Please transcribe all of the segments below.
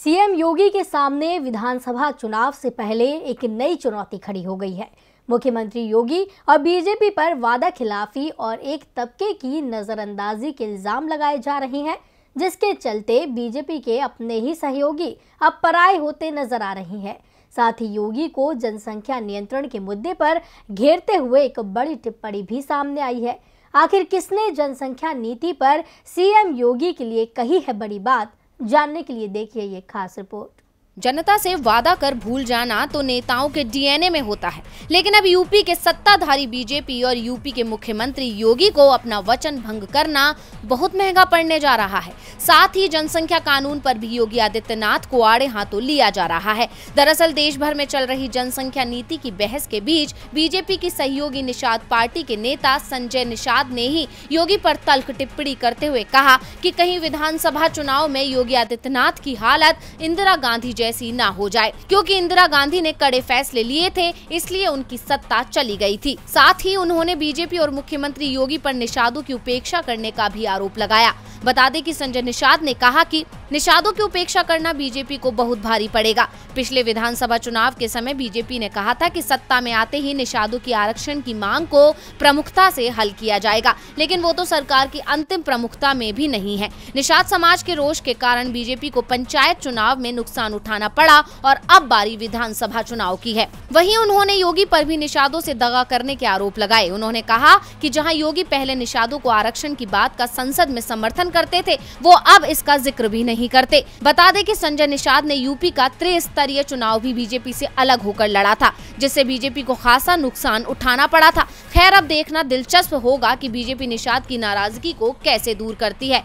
CM योगी के सामने विधानसभा चुनाव से पहले एक नई चुनौती खड़ी हो गई है। मुख्यमंत्री योगी और बीजेपी पर वादा खिलाफी और एक तबके की नजरअंदाजी के इल्ज़ाम लगाए जा रहे हैं, जिसके चलते बीजेपी के अपने ही सहयोगी अब पराए होते नज़र आ रहे हैं। साथ ही योगी को जनसंख्या नियंत्रण के मुद्दे पर घेरते हुए एक बड़ी टिप्पणी भी सामने आई है। आखिर किसने जनसंख्या नीति पर सीएम योगी के लिए कही है बड़ी बात? जानने के लिए देखिए ये खास रिपोर्ट। जनता से वादा कर भूल जाना तो नेताओं के डीएनए में होता है। लेकिन अब यूपी के सत्ताधारी बीजेपी और यूपी के मुख्यमंत्री योगी को अपना वचन भंग करना बहुत महँगा पड़ने जा रहा है। साथ ही जनसंख्या कानून पर भी योगी आदित्यनाथ को आड़े हाथों लिया जा रहा है। दरअसल देश भर में चल रही जनसंख्या नीति की बहस के बीच बीजेपी की सहयोगी निषाद पार्टी के नेता संजय निषाद ने ही योगी पर तल्ख टिप्पणी करते हुए कहा कि कहीं विधानसभा चुनाव में योगी आदित्यनाथ की हालत इंदिरा गांधी जैसी ना हो जाए। क्योंकि इंदिरा गांधी ने कड़े फैसले लिए थे, इसलिए उनकी सत्ता चली गई थी। साथ ही उन्होंने बीजेपी और मुख्यमंत्री योगी पर निषादों की उपेक्षा करने का भी आरोप लगाया। बता दें कि संजय निषाद ने कहा कि निषादों की उपेक्षा करना बीजेपी को बहुत भारी पड़ेगा। पिछले विधानसभा चुनाव के समय बीजेपी ने कहा था कि सत्ता में आते ही निषादों की आरक्षण की मांग को प्रमुखता से हल किया जाएगा, लेकिन वो तो सरकार की अंतिम प्रमुखता में भी नहीं है। निषाद समाज के रोष के कारण बीजेपी को पंचायत चुनाव में नुकसान उठाना पड़ा और अब बारी विधानसभा चुनाव की है। वहीं उन्होंने योगी पर भी निषादों से दगा करने के आरोप लगाए। उन्होंने कहा कि जहाँ योगी पहले निषादों को आरक्षण की बात का संसद में समर्थन करते थे, वो अब इसका ज़िक्र भी नहीं करते। बता दें कि संजय निषाद ने यूपी का त्रिस्तरीय चुनाव भी बीजेपी से अलग होकर लड़ा था, जिससे बीजेपी को खासा नुकसान उठाना पड़ा था। खैर, अब देखना दिलचस्प होगा की बीजेपी निषाद की नाराज़गी को कैसे दूर करती है।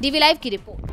डीवी लाइव की रिपोर्ट।